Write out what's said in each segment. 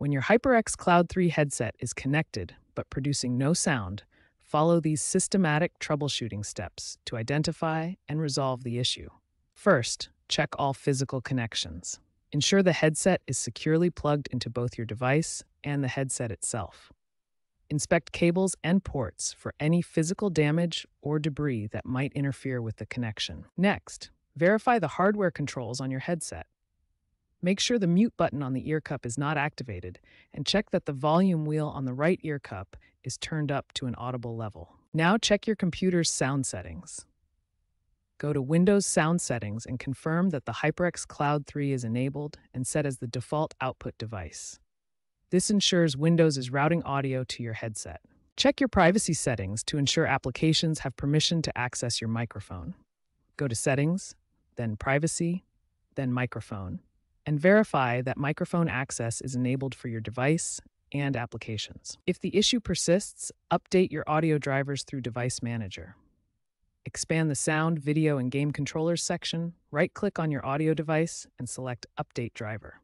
When your HyperX Cloud 3 headset is connected but producing no sound, follow these systematic troubleshooting steps to identify and resolve the issue. First, check all physical connections. Ensure the headset is securely plugged into both your device and the headset itself. Inspect cables and ports for any physical damage or debris that might interfere with the connection. Next, verify the hardware controls on your headset. Make sure the mute button on the ear cup is not activated and check that the volume wheel on the right ear cup is turned up to an audible level. Now check your computer's sound settings. Go to Windows Sound Settings and confirm that the HyperX Cloud 3 is enabled and set as the default output device. This ensures Windows is routing audio to your headset. Check your privacy settings to ensure applications have permission to access your microphone. Go to Settings, then Privacy, then Microphone and verify that microphone access is enabled for your device and applications. If the issue persists, update your audio drivers through Device Manager. Expand the Sound, Video, and Game Controllers section, right click on your audio device, and select Update Driver.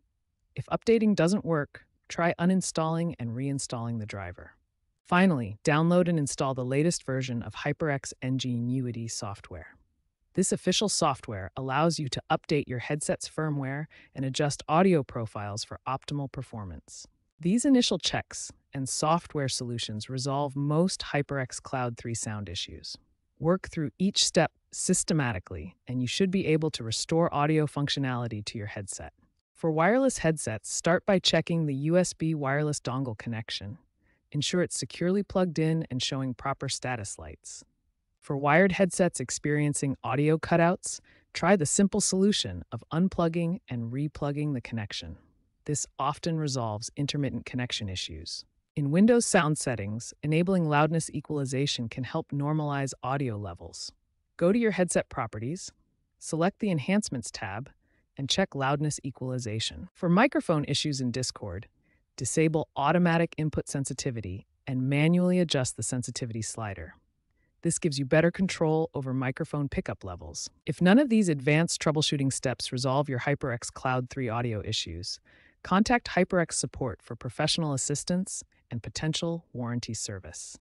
If updating doesn't work, try uninstalling and reinstalling the driver. Finally, download and install the latest version of HyperX Ngenuity software. This official software allows you to update your headset's firmware and adjust audio profiles for optimal performance. These initial checks and software solutions resolve most HyperX Cloud 3 sound issues. Work through each step systematically, and you should be able to restore audio functionality to your headset. For wireless headsets, start by checking the USB wireless dongle connection. Ensure it's securely plugged in and showing proper status lights. For wired headsets experiencing audio cutouts, try the simple solution of unplugging and replugging the connection. This often resolves intermittent connection issues. In Windows sound settings, enabling loudness equalization can help normalize audio levels. Go to your headset properties, select the Enhancements tab, and check loudness equalization. For microphone issues in Discord, disable automatic input sensitivity and manually adjust the sensitivity slider. This gives you better control over microphone pickup levels. If none of these advanced troubleshooting steps resolve your HyperX Cloud 3 audio issues, contact HyperX support for professional assistance and potential warranty service.